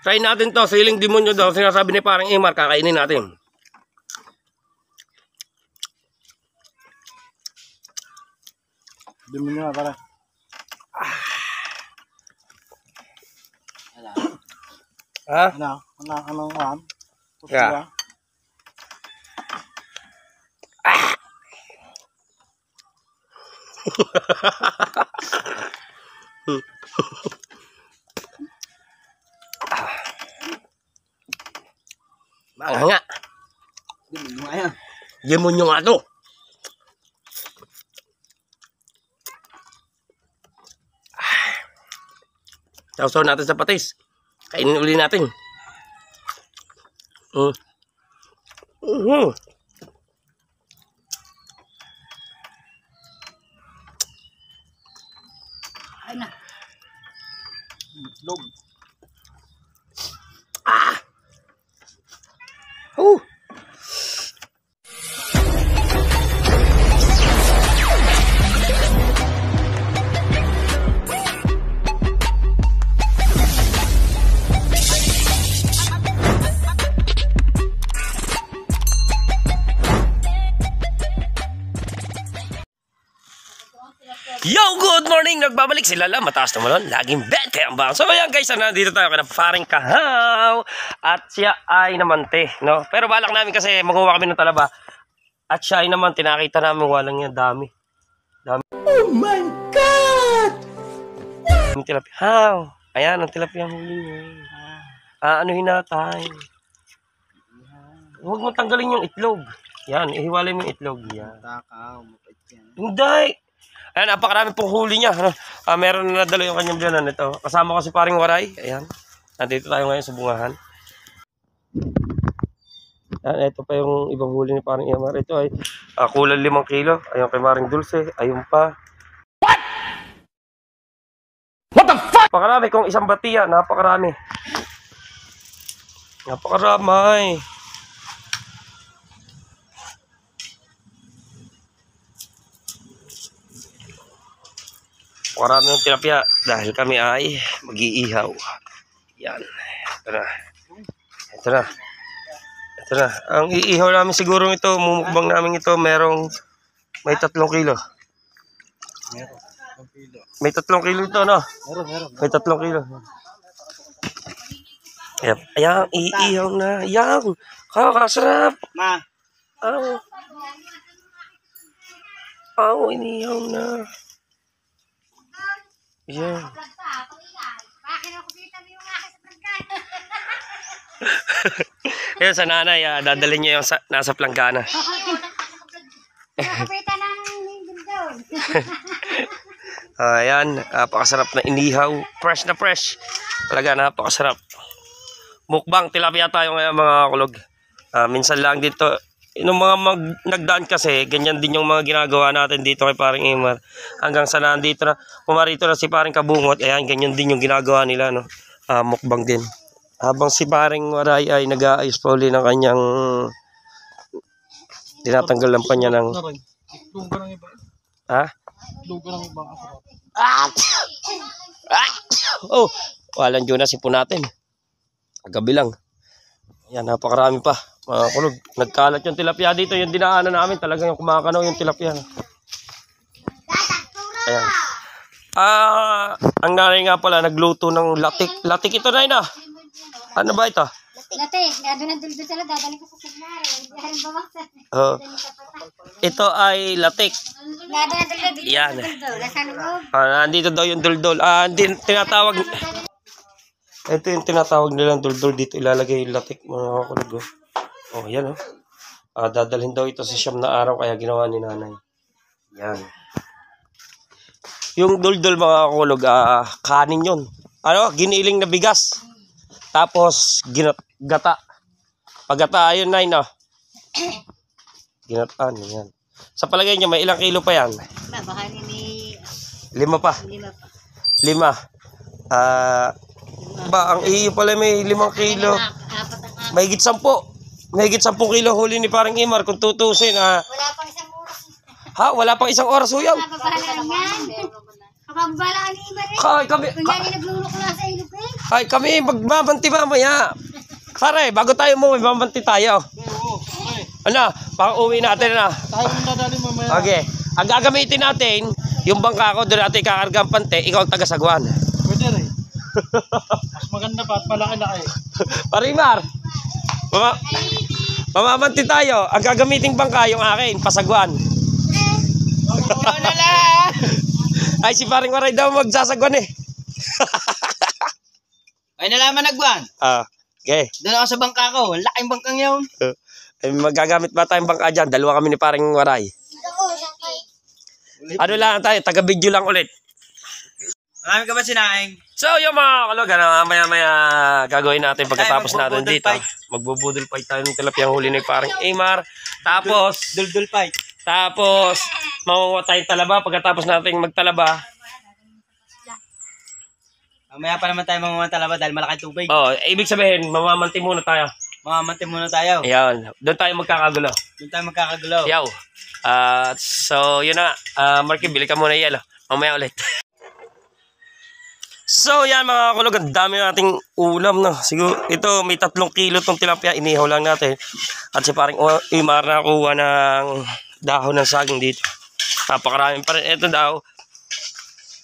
Try natin to, siling demonyo daw. Sinasabi ni parang Imar, kakainin natin. Dumi nyo nga para. Ha? Ano? Ano? Anong kan? Yeah. Mga nga. Dumi nyo nga yan. Demonyo nga to. Sausaw natin sa patis. Kainin uli natin. Mm. Mhm. Log. Uh. Yo, Nagbabalik si Lala, mataas na malon, laging bet kaya ang bang. So ayan guys, ano, dito tayo kay paring kahaw at siya ay namante, no? Pero balak namin kasi makuha kami ng talaba at siya ay naman, tinakita namin walang niya, dami. Dami. Oh my God! Ang tilapia. Haw! Ayan, ang tilapia ang huli niya. Ah, ano hinatay? Huwag mo tanggalin yung itlog. Yan, ihiwalay mo yung itlog. Yan. Takaw. Mapait yan. Hindi. Ayan, napakarami pong huli niya. Ano? Ah, meron na nadalo yung kanyang biyanan ito. Kasama ko si paring Waray. Ayan. Nandito tayo ngayon sa bungahan. Ayan, ito pa yung ibang huli ni paring Iamar. Ito ay ah, kulang limang kilo. Ayun kay Maring Dulce. Ayun pa. What? What the fuck? Napakarami. Kung isang batiya, napakarami. Napakarami. Marami ng tilapia dahil kami ay mag-iihaw. Yan. Ito na. Ito na. Ito na. Ang iihaw namin siguro ito, mumukbang namin ito, merong may tatlong kilo. Meron. Kilo. May tatlong kilo ito, no? Meron, meron. May tatlong kilo. Yep. Ayan, iihaw na. Ayan. Kakasarap. Ma. Aw. Aw, inihaw na. Ayan. Ayan sa nanay, ah, dadalhin niya yung sa, nasa planggana. Doon. Ah, ayan, napakasarap na inihaw. Fresh na fresh. Talaga, napakasarap. Mukbang tilapia tayo ngayon mga kulog. Ah, minsan lang dito. Yung mga mag, nagdaan kasi, ganyan din yung mga ginagawa natin dito kay paring Imar. Hanggang sa nandito na, pumarito na si paring Kabungot, ayan, ganyan din yung ginagawa nila, no? Ah, mukbang din. Habang si paring Waray ay nag-aayos pa uli ng kanyang tinatanggal lang pa niya ng... Ha? Ka ng iba. Asarap. Ah! Ah! Oh, walang Jonas ipo natin. Gabi lang. Yan, napakarami pa. Mga kulog. Nagkalat yung tilapia dito. Yung dinaanan namin, talagang yung kumakanaw yung tilapia. Ayan. Ah, ang nanay nga pala, nagluto ng latik. Latik ito na Ano ba ito? Dati, gado na duldo sila, dadali ko sa seminary. Hindi rin bamaksan. Oh, ito ay latik. Yan. Ah, nandito daw yung duldol. Ah, hindi, tinatawag... Ito yung tinatawag nilang duldol dito. Ilalagay yung latik mga kulog. Oh, oh yan oh. Ah, dadalhin daw ito sa siyam na araw kaya ginawa ni nanay. Yan. Yung duldol mga kulog, ah, kanin yun. Ano? Giniling na bigas. Tapos, ginat gata. Pagata, ayun na no? Ginataan, yan. Sa palagay niya, may ilang kilo pa yan? Baka ni Lima pa. lima pa. Lima. Ah, ba, ang iyo pala may limang kilo. Ang Mahigit sampo. Mahigit sampung kilo huli ni parang Imar kung tutusin. Ah, Wala pang isang oras. ha, wala pang isang oras huyaw. Nababahalaan yan. Makabala ka ni Iba rin. Ay, kami, Kunyari naglulukla sa ilog eh. ay, kami magbabanti mamaya. Pare, bago tayo umuwi, babanti tayo. Ano, baka uwi natin na. Tayo mong dadali mamaya. Okay. Ang gagamitin natin, yung bangka ko, doon natin kakarga ang pante, ikaw ang taga-sagwan. Pwede rin. Mas maganda pa at malaki-laki. Parimar, mama, mamamanti tayo. Ang gagamiting bangka, yung akin, pasagwan. Ay, si paring Maray daw magsasagwan eh. Ay nalaman nagwan. Ah, okay. Doon ako sa bangka ko. Ang laking bangkang yun. Ay, magagamit ba tayong bangka dyan? Dalawa kami ni paring Waray. Ano lang tayo, taga-video lang ulit. Marami ka ba sinaing? So, yung mga kalog, ano, maya-maya gagawin natin pagkatapos natin dito. fight. Magbubudol fight tayo ng tilapiyang huli ni parang Amar. Tapos, Duldul fight. tapos, mawawa tayong talaba. Pagkatapos natin magtalaba, Mamaya pa naman tayo mamamantalaba dahil malaki tubig. oh, ibig sabihin, mamamanti muna tayo. Mamamante muna tayo. Ayan, doon tayo magkakagulo. Doon tayo magkakagulo. Yaw. Ah, so, yun na. Ah, Marky, bili ka muna yelo. Mamaya ulit. so, yan mga kulog. Ang dami nating ulam na. Siguro, ito, may tatlong kilo tong tilapia. Inihaw lang natin. At si paring uh, Imar na kuha ng dahon ng saging dito. Napakarami pa rin. Ito daw.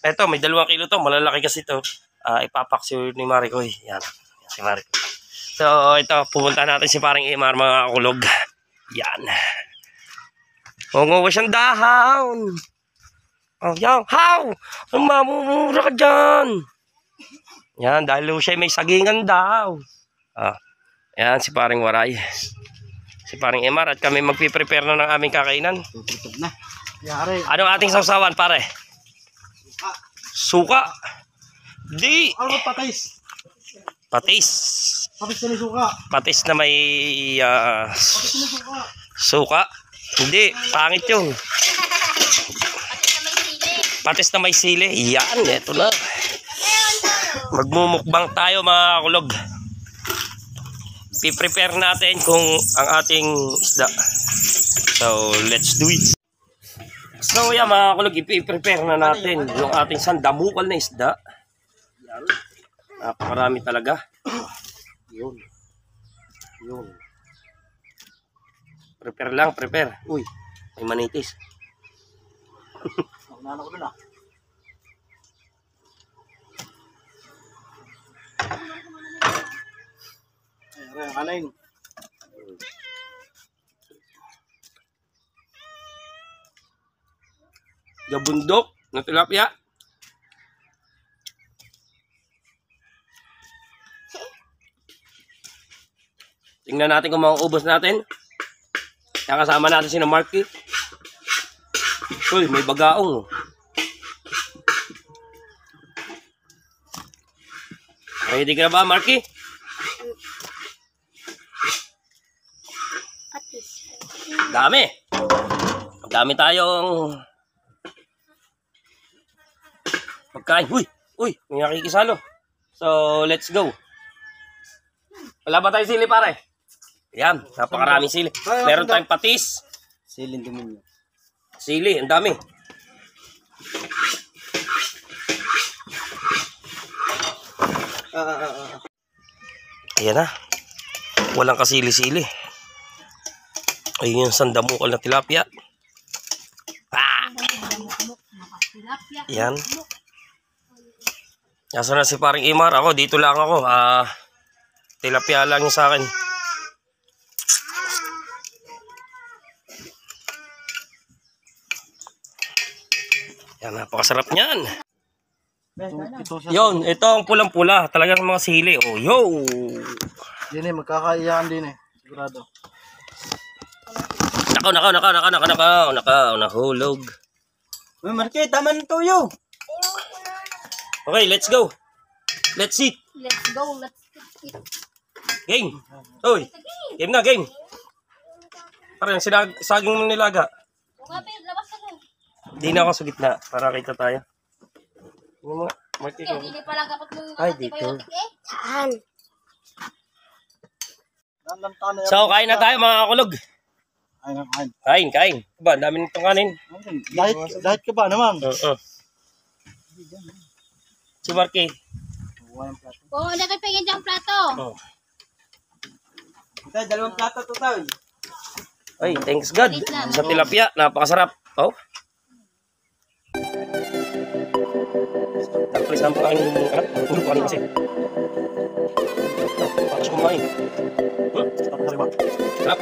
Ito, may dalawang kilo to. Malalaki kasi to. Ah, ipapaksyo ni Maricoy. Yan. Si Maricoy. So, ito, pupunta natin si paring Imar mga kulog. Yan. Manguha siyang dahon. Oh, yan. How? Mamumura ka dyan. Yan, dahil siya may sagingan daw. Ah, yan, si paring Waray. Si paring Emar at kami magpiprepare na ng aming kakainan. Tututok na. Yari. Anong ating sausawan, pare? Suka. Di. Ano patis? Patis. Patis na ni suka. Patis na may ah, Patis na suka. suka. Hindi, pangit yun. Patis na may sili. Yan, eto na. Magmumukbang tayo mga kulog. Piprepare natin kung ang ating isda. So, let's do it. So, yan mga kulog, ipiprepare na natin yung ating sandamukal na isda. Napakarami talaga. Yun. Yun. Prepare lang, prepare. Uy, may manitis. Ang kanin. Gabundok na tilapia. Tingnan natin kung mauubos natin. Kaya kasama natin si na Marky. Uy, may bagaong. Ready ka ba, Marky? Dami. Dami tayong pagkain. Uy, uy, may nakikisalo. So, let's go. Wala ba tayong sili, pare? Yan, napakaraming sili. Meron tayong patis. Silin dominyo. Sili, ang dami. Ah, ah, ah. Ayan na. Walang kasili-sili. Ayun yung sandamukal na tilapia. Ah! Yan. Nasa na si paring Imar? Ako, dito lang ako. Ah, tilapia lang sa akin. Yan, napakasarap niyan. Yon, ito ang pulang-pula. Talagang mga sili. Oh, yo! Din eh, magkakaiyakan din eh. Sigurado. Nakaw, nakaw, nakaw, nakaw, nakaw, nakaw, nakaw, nahulog. Uy, Marke, tama ng tuyo. Okay, let's go. Let's eat. Let's go, let's eat. Game. Uy, game na, game. Parang sinag saging mo nilaga. Hindi na ako sa gitna para kita tayo. Ano mo? Marty ko. Mong Ay, dito. Saan? So, kain na tayo mga kulog. Ayun, ayun. Kain, kain. Ba, dami nitong kanin. Diet, diet ka ba naman? Oo. Si Marky. Walang plato. Oo, oh, natin pingin dyan plato. Oh. Tay, dalawang plato to. Ay, thanks God. Sa tilapia, napakasarap. Oh. Tapos lang po ang anak. Hindi ko kanina kasi. Oh, Pakas kumain. Hmm? Sarap.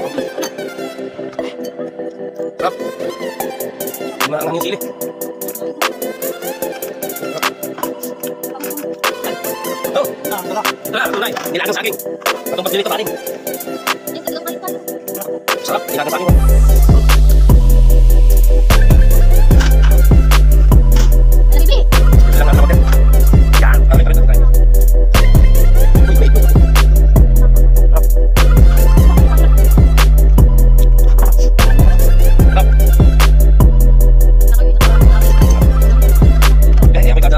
Sarap. Lumaangang yung sili. Oh, Ah, tara. tara, tunay. Nilagang saging. Patong ba't dito kanin? Ito, ito, ito. Sarap, nilagang saging.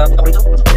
Eh,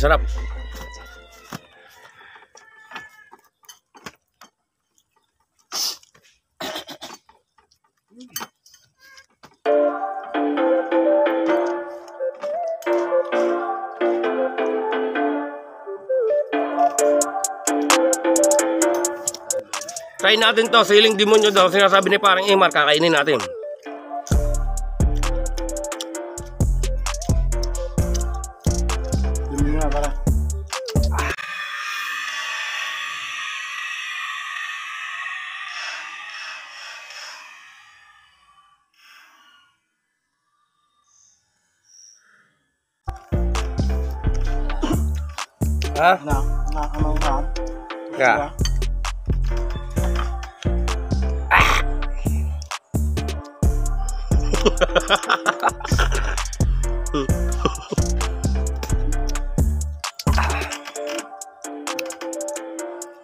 sarap. Try natin to, siling demonyo daw. Sinasabi ni parang Imar, kakainin natin. Ha? Na, na, ano nga. Yeah.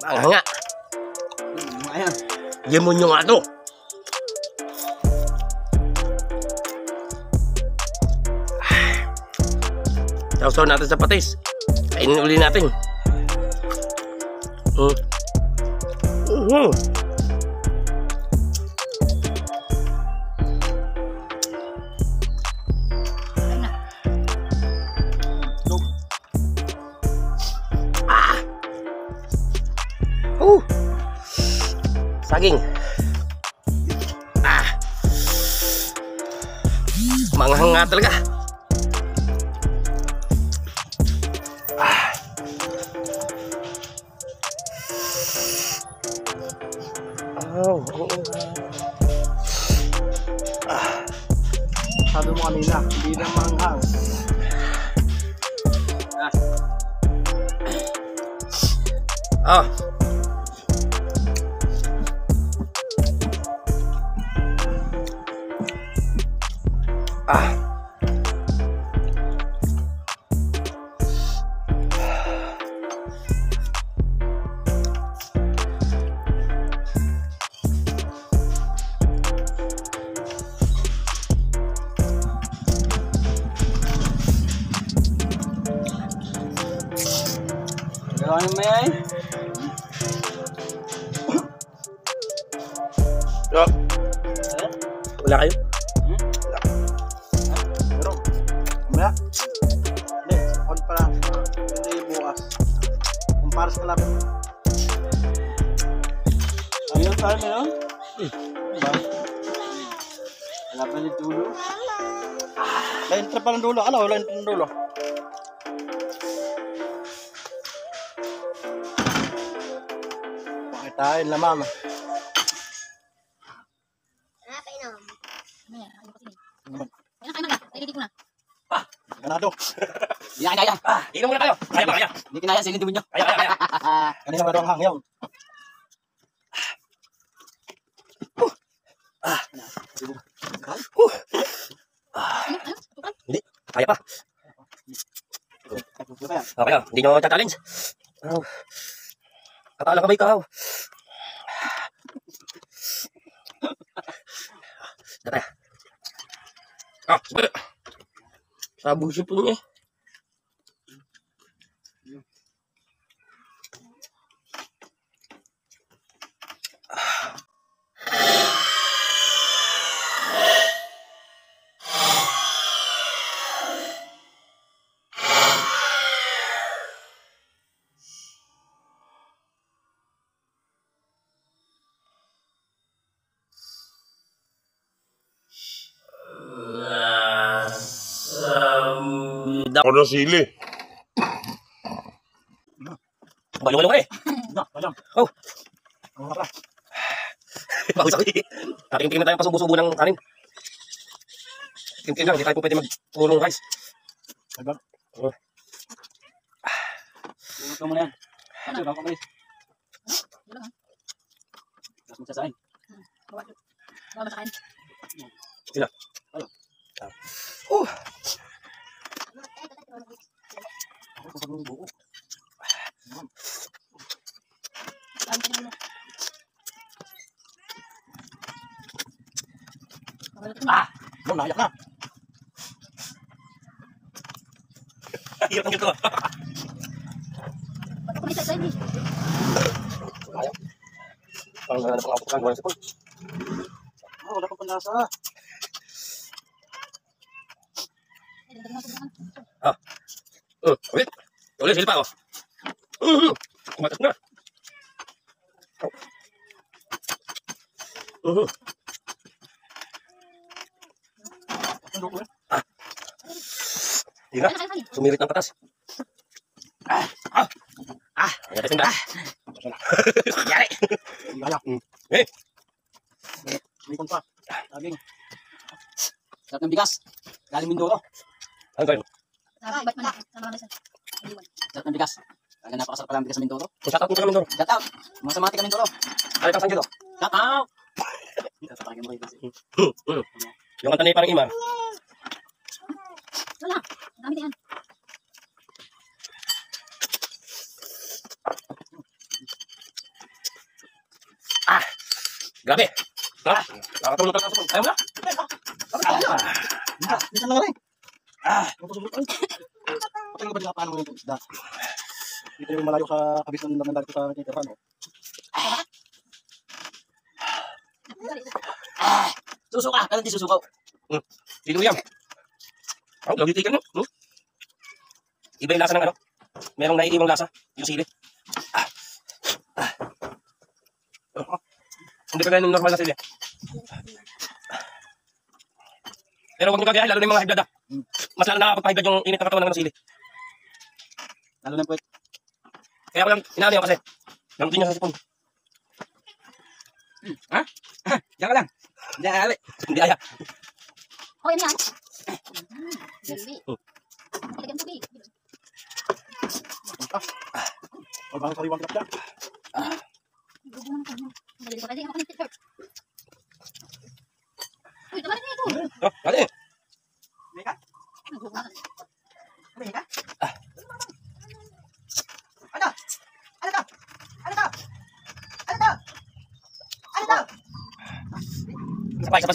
Ang nga. Ayan. Demonyo nga to. Sausaw natin sa patis. Kainin uli natin. Mm. Mhm. Ah. Uh. Saging. Ah. Manghang nga talaga. Ah. Diba? Wala pa ni Tulo. Lain trip pa ng dulo. Ano, lain trip ng dulo. Pakitain na mama. Ah, painom. Ganado. Yan, kaya. Ah, inom muna kayo. Kaya ba, kaya? Hindi kinaya, silindin mo nyo. Kaya, kaya, kaya. Kanina meron ang hangyaw. Hindi, kaya pa. Okay lang, hindi nyo challenge. Akala ka? Data. Ah, sabi. Sabi siya niya Ako na sili. Balong-balong ka eh. Na, alam. Oh. Ang harap. Bagus ako eh. Taking-tingin na tayo pasubo-subo ng kanin. Tingin lang, hindi tayo po pwede magpulong rice. Agad. Tulog ka muna yan. Kasi, baka malis. Tapos magsasain. Ako sa buo. No, nayak na. Hirap ng ganito. Parang nanganap ang apokan, walang sipon. Ah, wala pa panlasa. Uh, ulit. Sili pa oh. Mhm. Kumatas na. Ang duko eh. Hindi na. Sumirit ng patas. Ah! Ah! Ah! Ayan natin ba? Yari! Hindi kaya. Eh! May kon pa. Laging. Sarap ng bigas. Galing Mindoro. Ano tayo? Sarap ng bigas. Talaga napakasarap pala ang bigas sa Mindoro. Shout out mo kami doon. Shout out. Mga samati ka Mindoro. Ay, kang sanjado. Shout out. Parang mo rin kasi. Yung kanta ni parang Imar. Ah! Grabe! Ah! Nakatulog ka sa Ayaw mo na? Minsan, minsan lang rin. Ah, matusulot ay. Patay ko ba paano mo yung isda? Dito yung malayo sa kabis ng naman dito sa Tita Susuka. Ganun din susukaw. Sino yan? Oh, lagi tikan mo. Hmm? Iba yung lasa ng ano? Merong naiiwang lasa. Yung sili. Ah. Ah. Oh. Hindi ka ng normal na sili. Pero huwag nyo kagayahin, lalo na yung mga high blood ah. Mas lalo nakakapag-high blood yung init ng katawan ng ano, sili. Lalo na po. Kaya ako lang, inaano yun kasi. Gamutin niya sa sipon. Ka lang. Diyan ka lang. Hindi aya. Okay na yan. Baby. Lagyan tubig. Pag bakit sariwang kapya. Gusto mo na kanya. Madali ko kasi ako ng t-shirt. Uy, tumalit na ito. Oh, dali.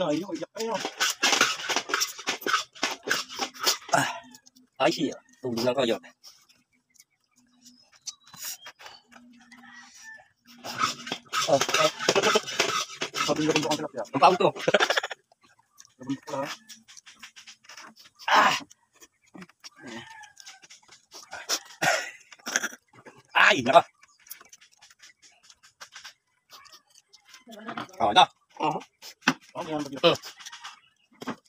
Inom na kayo, iyak kayo. Ay, siya. Tulong lang kayo. Oh, oh, Sabi niyo kung ang tilapia. ang pawit ko. Nabundok ko lang. Ay, naka. Oh, na. Oh, may yun.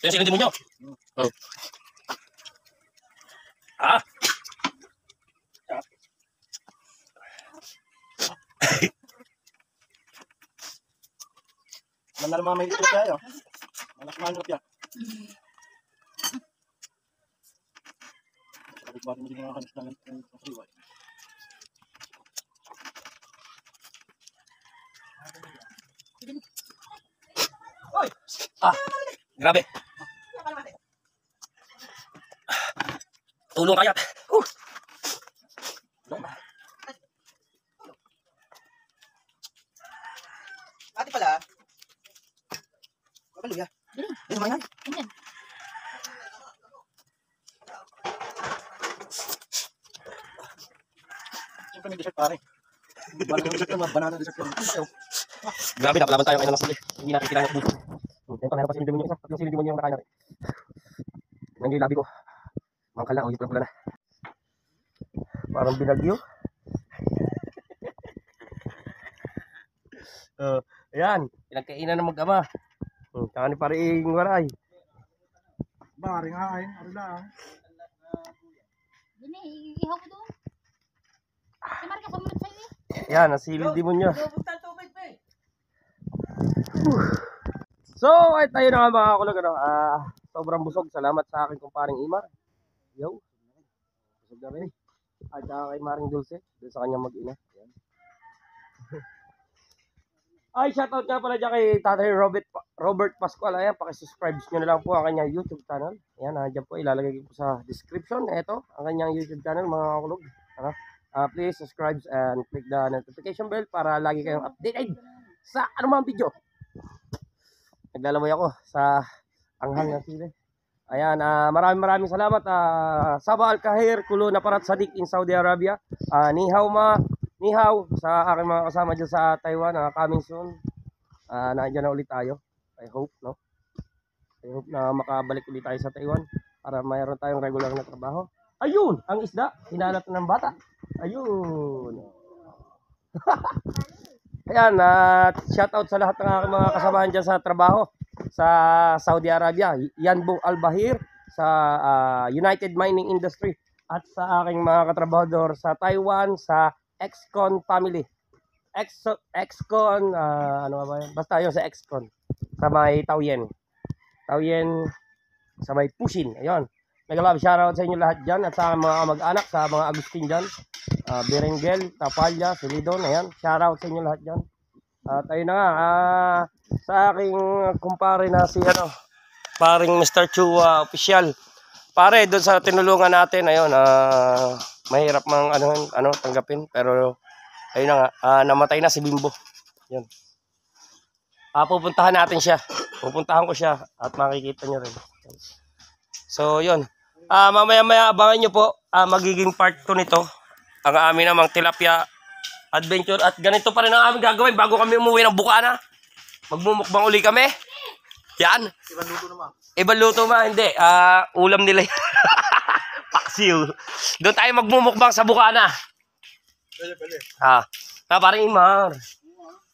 Yan sila mo nyo. Oh. Ah. Naman may tilapia yun. Malak na ang tilapia. Sabi ko ba hindi nga kanis na ng freeway. Grabe. Tulong kaya. Uh. Ate pala. Kapaluya. Ano naman yan? Ganyan. Siyempre may dessert pare. Banana dessert mga banana dessert yun. Grabe, napalaban tayo ngayon ng sili. Hindi natin kailangan Ito, meron pa sili demonyo isa. Yung sili demonyo yung nakain natin. Nandiyo yung labi ko. Mangkal lang, oh, yung na. Parang binagyo. uh, ayan, pinagkainan ng mag-ama. Hmm, tsaka ni paring waray. Bari nga ay, ari lang. Dini, ihaw ko doon. Si Marika, sumunod sa'yo eh. Yan, ang sili demonyo. So, ay tayo na nga mga kulog. Ano, ah, sobrang busog. Salamat sa akin kumparing Imar. Yo. Busog na rin. At saka kay Maring Dulce. Doon sa kanya mag-ina. Ayan. ay, shoutout nga pala dyan kay Tatay Robert, Robert Pascual. Ayan, pakisubscribe nyo na lang po ang kanyang YouTube channel. Ayan, nandiyan po. Ilalagay ko sa description. Ito, ang kanyang YouTube channel, mga kulog. Ano? Ah, please subscribe and click the notification bell para lagi kayong updated sa anumang video. Naglalaway ako sa anghang ng sili. Ayan, ah, maraming maraming salamat. ah Saba Al-Kahir, Kulo na Parat Sadik in Saudi Arabia. Ah, ni hao ma, ni hao sa aking mga kasama dyan sa Taiwan. ah, coming soon. Ah, nandiyan na ulit tayo. I hope, no? I hope na makabalik ulit tayo sa Taiwan para mayroon tayong regular na trabaho. Ayun, ang isda, hinanap ng bata. Ayun. Ayan, at shoutout sa lahat ng aking mga kasamahan dyan sa trabaho sa Saudi Arabia. Yanbo Al-Bahir sa ah, United Mining Industry at sa aking mga katrabahador sa Taiwan sa Excon family. Ex Excon, ah, ano ba yun? Basta yun sa Excon. Sa may Taoyen. Taoyen sa may Pushin. Ayun. Nagalab shoutout sa inyo lahat dyan at sa mga mag-anak, sa mga Agustin dyan. Uh, Berengel, Tapalya, Silidon, ayan. Shoutout sa inyo lahat dyan. At ayun na nga, ah, sa aking kumpare na si ano, paring Mr. Chua official. Pare, doon sa tinulungan natin, ayun, ah, mahirap mang ano, ano, tanggapin. Pero, ayun na nga, ah, namatay na si Bimbo. Yun. Ah, pupuntahan natin siya. Pupuntahan ko siya at makikita niyo rin. So, yun. Ah, mamaya-maya abangan niyo po ah, magiging part 2 nito. Ang amin namang tilapia adventure at ganito pa rin ang aming gagawin bago kami umuwi ng Bukana. Magmumukbang uli kami. Yan. Ibang luto naman. Ibang luto ma, hindi. Ah, ulam nila yun. Paksiw. Doon tayo magmumukbang sa Bukana. Pwede, pwede. Ha. Ah, parang imar.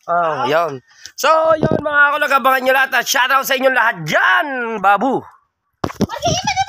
Oh, yun. So, yun mga kulog, abangan nyo lahat at shoutout sa inyong lahat dyan, babu. Mag-iiman